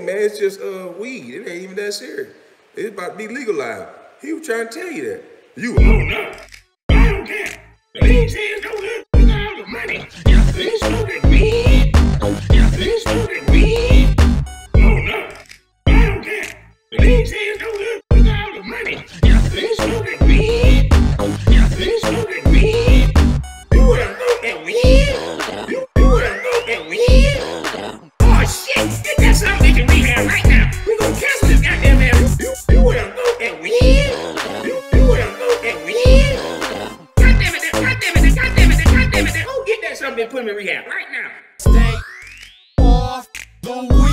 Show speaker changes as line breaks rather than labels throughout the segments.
Man, it's just uh weed. It ain't even that serious. It's about to be legalized. He was trying to tell you that. You.
Oh no, I don't care. We right now. We gonna cancel this goddamn man. You, you that weed? You, you wanna smoke that weed? God damn it, it, get that something put him in rehab right now.
Stay off the weed.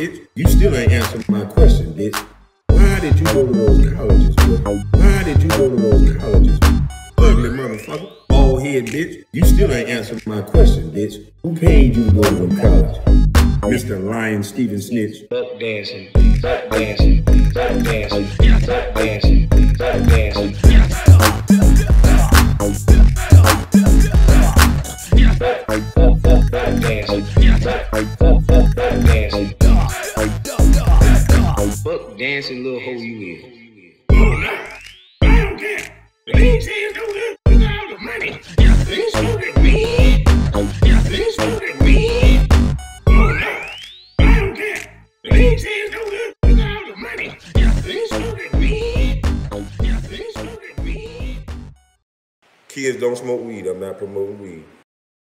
Bitch. You still ain't answering my question, bitch. Why did you go to those colleges? Why did you go to those colleges? Ugly motherfucker. Bald head bitch. You still ain't answering my question, bitch. Who paid you to go to them colleges? Mr. Lion Stephen Snitch.
Buck dancing, buck dancing, buck dancing, buck dancing, buck dancing. Buck, dancing. Little hoe you is.
Oh no, I don't care. These hands don't look look at all the money. Yeah,
Kids don't smoke weed. I'm not promoting weed.